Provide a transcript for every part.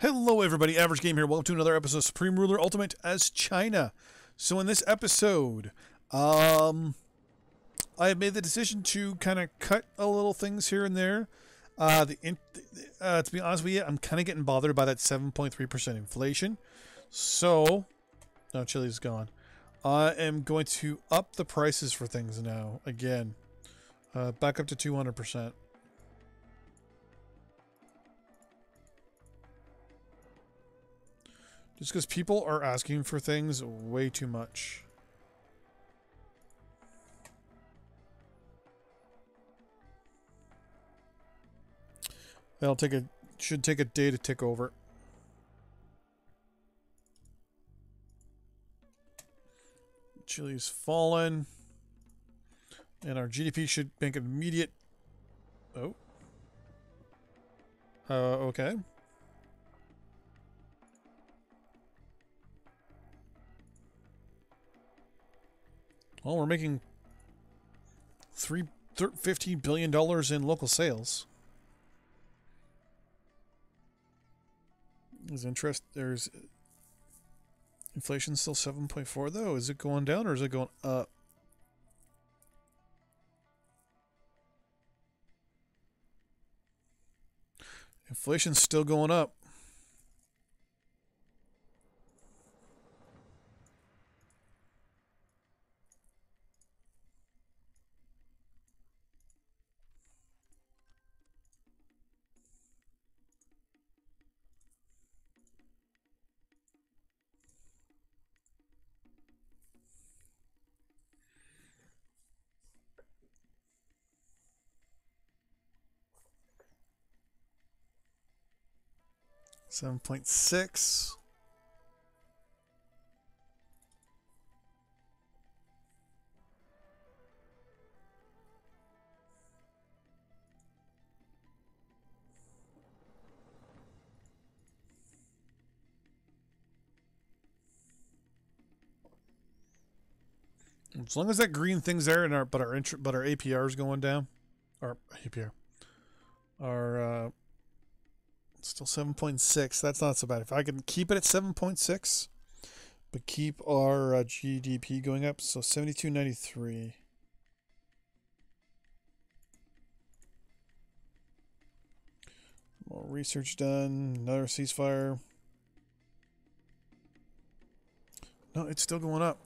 Hello, everybody. Average Gamer here. Welcome to another episode of Supreme Ruler Ultimate as China. So, in this episode, um, I have made the decision to kind of cut a little things here and there. Uh, the uh, to be honest with you, I'm kind of getting bothered by that 7.3% inflation. So, now Chile's gone. I am going to up the prices for things now again, uh, back up to 200%. Just because people are asking for things way too much. That'll take a should take a day to tick over. Chile's fallen. And our GDP should make an immediate Oh. Uh okay. Well, we're making three, thir- $15 billion in local sales. Is interest, there's inflation still 7.4 though. Is it going down or is it going up? Inflation's still going up. Seven point six. As long as that green thing's there, and our but our but our APR is going down, our APR, our uh, Still 7.6. That's not so bad. If I can keep it at 7.6, but keep our uh, GDP going up, so 72.93. More research done. Another ceasefire. No, it's still going up.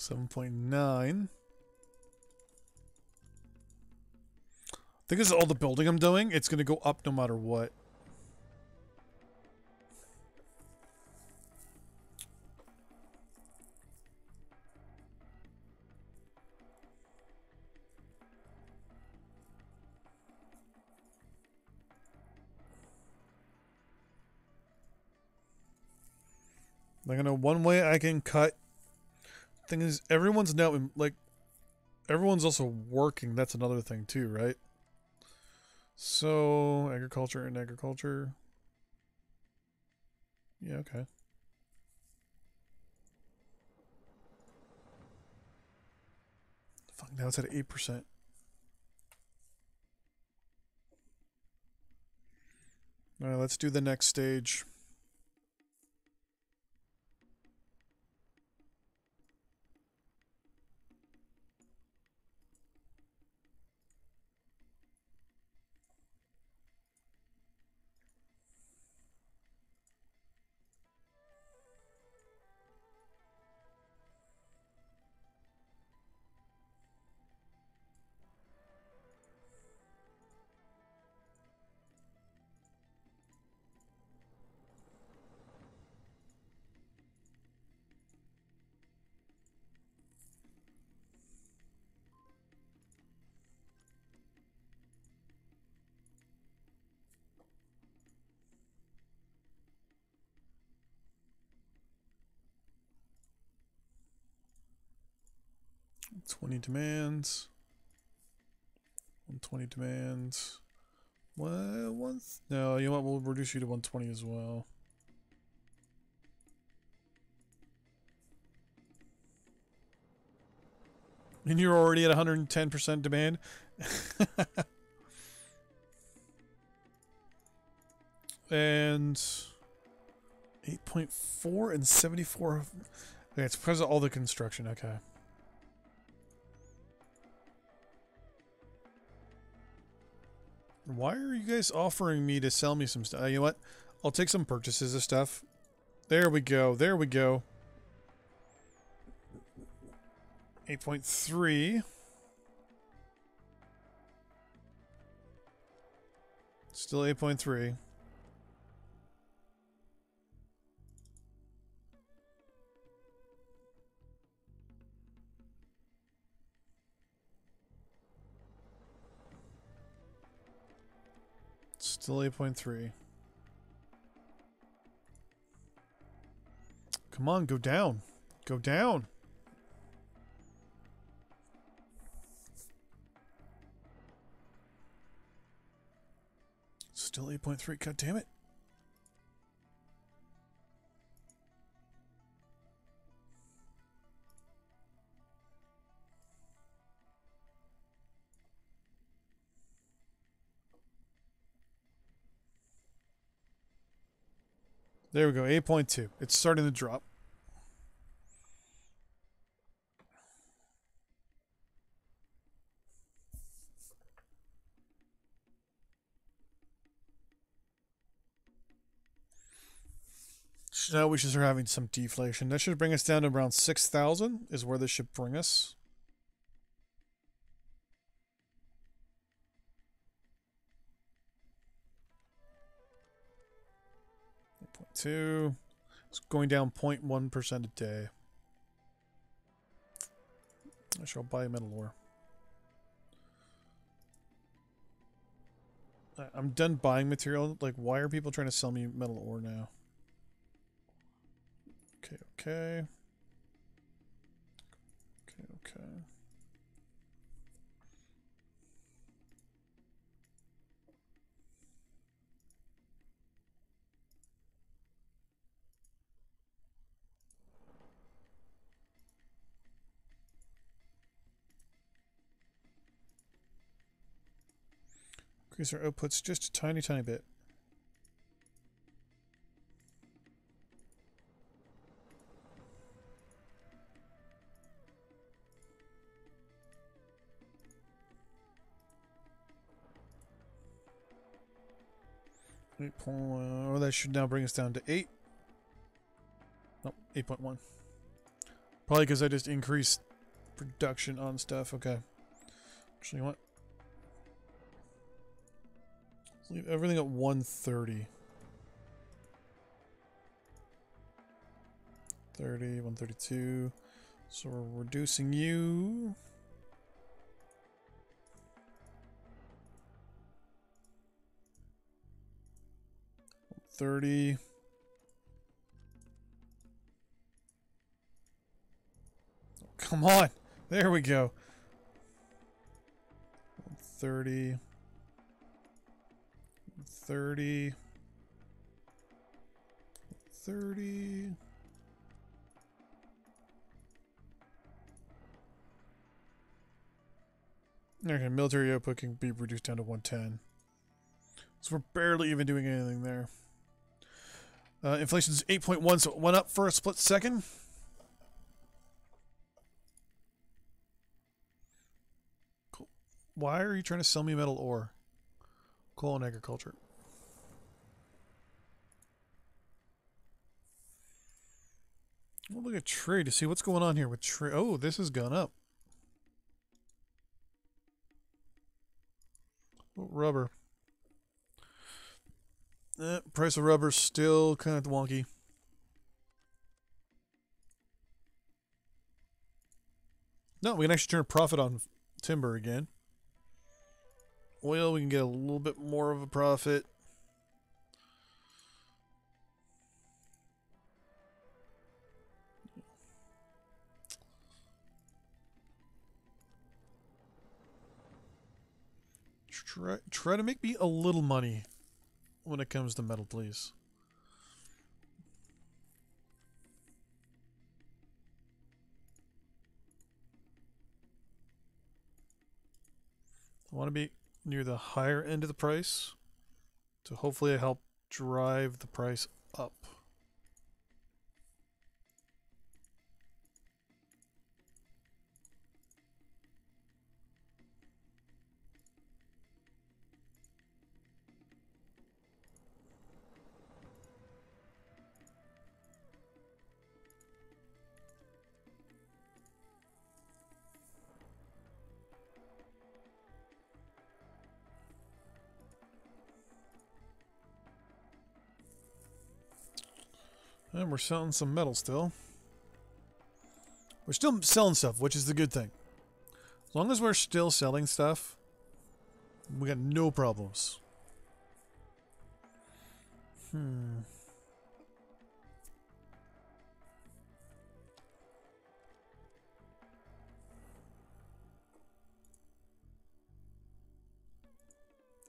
Seven point nine. I think this is all the building I'm doing. It's gonna go up no matter what. Like I know one way I can cut thing is everyone's now like everyone's also working. That's another thing too right? So agriculture and agriculture. Yeah okay. Fuck now it's at 8% all right let's do the next stage Twenty demands. One twenty demands. Well, one. No, you know what? We'll reduce you to one twenty as well. And you're already at 110% demand. and 8.4 and 74. Okay, it's because of all the construction. Okay. Why are you guys offering me to sell me some stuff? You know what? I'll take some purchases of stuff. There we go. There we go. 8.3. Still 8.3. Still 8.3. Come on, go down. Go down. Still 8.3. God damn it. There we go, 8.2. It's starting to drop. Now we should start having some deflation. That should bring us down to around 6,000 is where this should bring us. Two. It's going down 0.1% a day. I shall buy metal ore. I'm done buying material. Like, why are people trying to sell me metal ore now? Okay. Okay, Increase our outputs just a tiny, tiny bit. Eight point, oh, that should now bring us down to eight. Nope, eight point one. Probably because I just increased production on stuff. Okay. Actually, you know what? Leave everything at 130. 30, 132. So we're reducing you. Thirty. Oh, come on. There we go. 30. 30. 30. Okay, military output can be reduced down to 110. So we're barely even doing anything there. Uh, inflation's 8.1, so it went up for a split second. Cool. Why are you trying to sell me metal ore? Coal and agriculture. We'll look at trade to see what's going on here with trade. Oh, this has gone up. Oh, rubber. Eh, price of rubber still kind of wonky. No, we can actually turn a profit on timber again. Oil, we can get a little bit more of a profit. Try, try to make me a little money when it comes to metal, please. I want to be near the higher end of the price to hopefully help drive the price up. And we're selling some metal still. We're still selling stuff, which is the good thing. As long as we're still selling stuff, we got no problems. Hmm.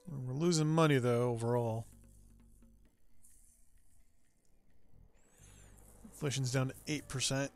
We're losing money though overall. Inflation's down to 8%.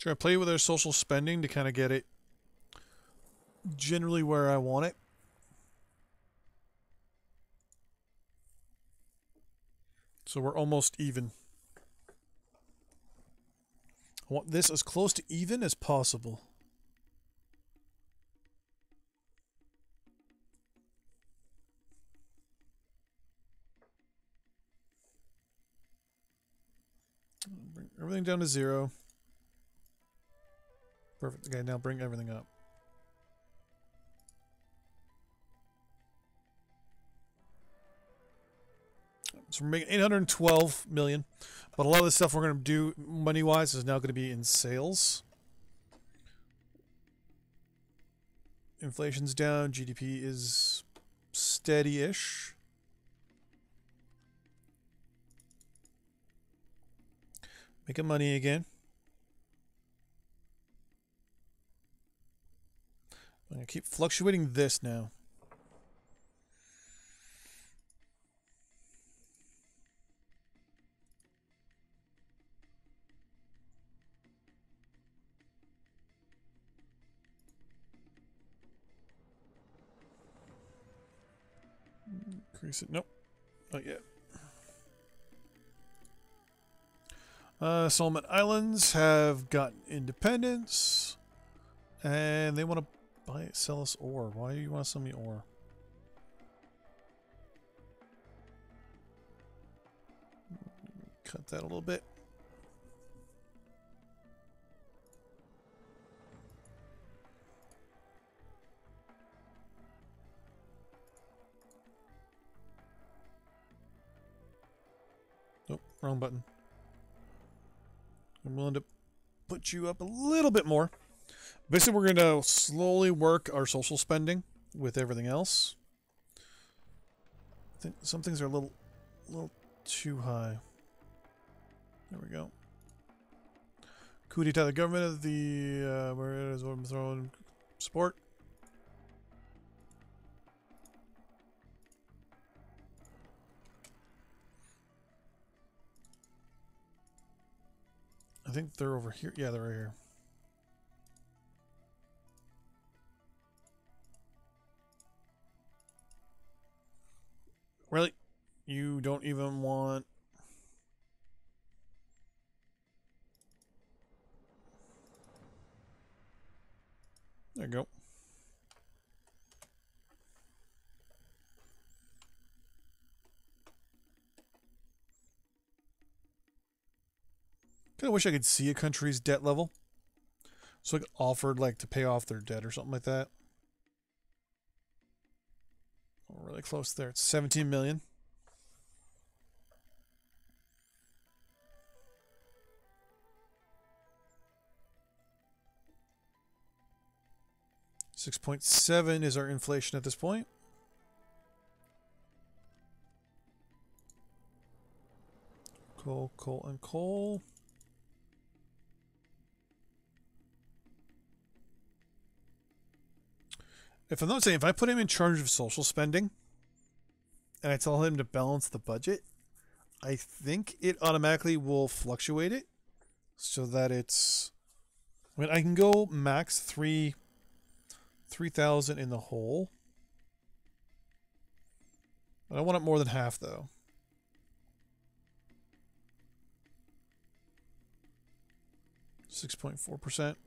Try to play with our social spending to kind of get it generally where I want it. So we're almost even. I want this as close to even as possible. Bring everything down to zero. Perfect. Okay, now bring everything up. So we're making 812 million, but a lot of the stuff we're going to do money-wise is now going to be in sales. Inflation's down, GDP is steady-ish. Making money again. I'm going to keep fluctuating this now. Increase it. Nope. Not yet. Uh, Solomon Islands have gotten independence. And they want to Buy, sell us ore. Why do you want to sell me ore? Cut that a little bit. Nope, wrong button. I'm willing to put you up a little bit more. Basically, we're going to slowly work our social spending with everything else. I think some things are a little, little too high. There we go. Coup d'etat, the government of the, uh, where it is overthrown support. I think they're over here. Yeah, they're right here. You don't even want... There you go. Kind of wish I could see a country's debt level. So like offered like to pay off their debt or something like that. We're really close there. It's 17 million. Six point seven is our inflation at this point. Coal, coal, and coal. If I'm not saying, if I put him in charge of social spending and I tell him to balance the budget, I think it automatically will fluctuate it so that it's. I mean, I can go max three, three thousand in the hole. I don't want it more than half though. Six point four percent.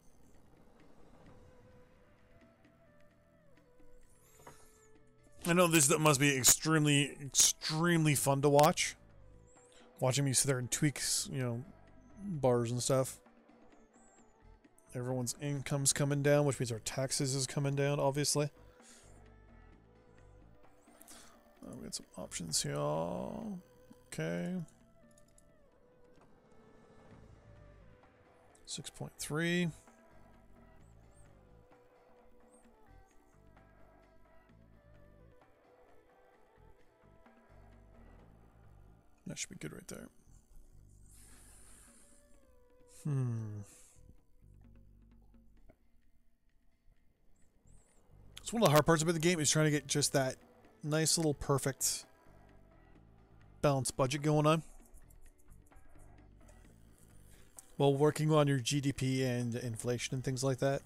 I know this must be extremely, extremely fun to watch. Watching me sit there and tweak, you know, bars and stuff. Everyone's income's coming down, which means our taxes is coming down, obviously. Uh, we got some options here. Okay. 6.3. That should be good right there. Hmm. One of the hard parts about the game is trying to get just that nice little perfect balanced budget going on. While working on your GDP and inflation and things like that.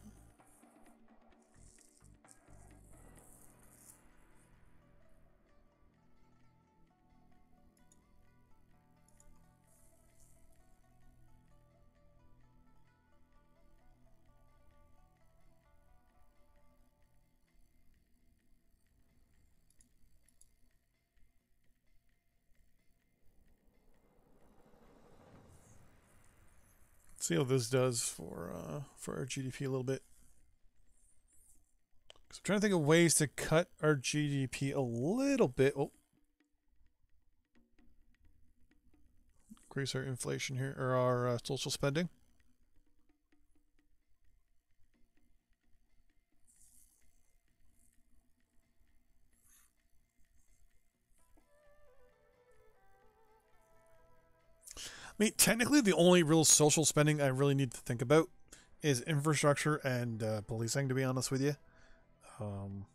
See how this does for uh, for our GDP a little bit. I'm trying to think of ways to cut our GDP a little bit. Oh. Increase our inflation here, or our uh, social spending. Mean, technically, the only real social spending I really need to think about is infrastructure and uh, policing, to be honest with you. Um,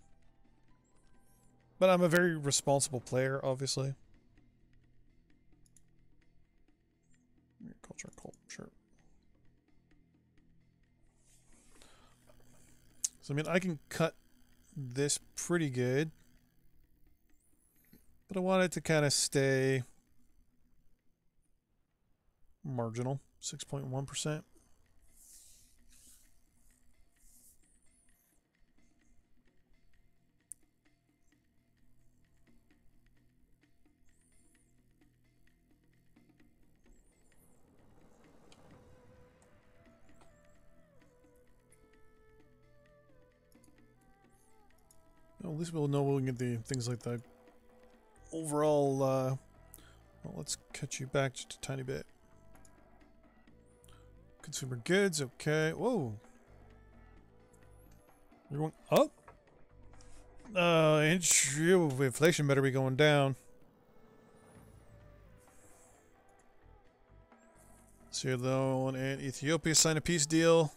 but I'm a very responsible player, obviously. Culture, cult, sure. So, I mean, I can cut this pretty good. But I want it to kind of stay marginal, 6.1%. Well, at least we'll know we'll get the things like the overall, uh, well, let's cut you back just a tiny bit. Consumer goods, okay. Whoa. You're going up? Uh, inflation better be going down. Sierra Leone and Ethiopia sign a peace deal.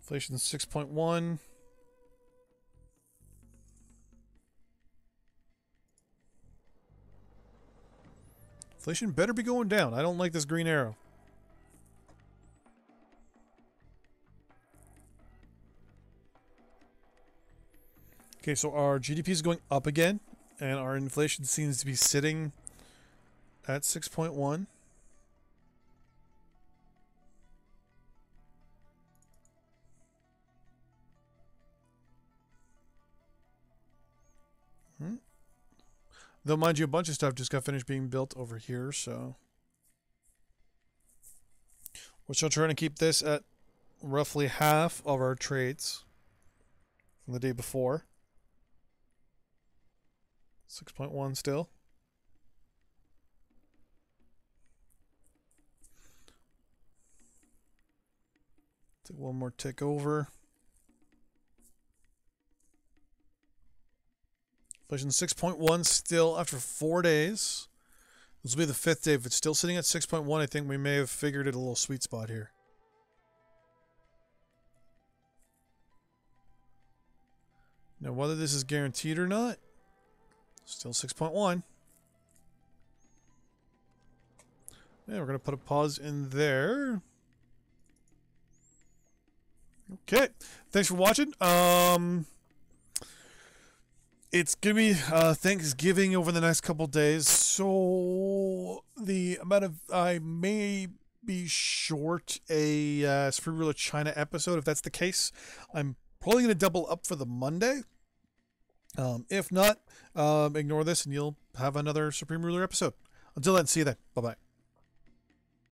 Inflation 6.1. Inflation better be going down. I don't like this green arrow. Okay, so our GDP is going up again, and our inflation seems to be sitting at 6.1. Hmm. Though, mind you, a bunch of stuff just got finished being built over here, so... We're still trying to keep this at roughly half of our trades from the day before. 6.1 still. Take one more tick over. Inflation 6.1 still after four days. This will be the fifth day. If it's still sitting at 6.1, I think we may have figured it a little sweet spot here. Now, whether this is guaranteed or not, still 6.1. Yeah, we're going to put a pause in there. Okay. Thanks for watching. Um, it's gonna be uh, Thanksgiving over the next couple days, so the amount of I may be short a uh, Supreme Ruler China episode. If that's the case, I'm probably gonna double up for the Monday. Um, if not, um, ignore this and you'll have another Supreme Ruler episode. Until then, see you then. Bye bye.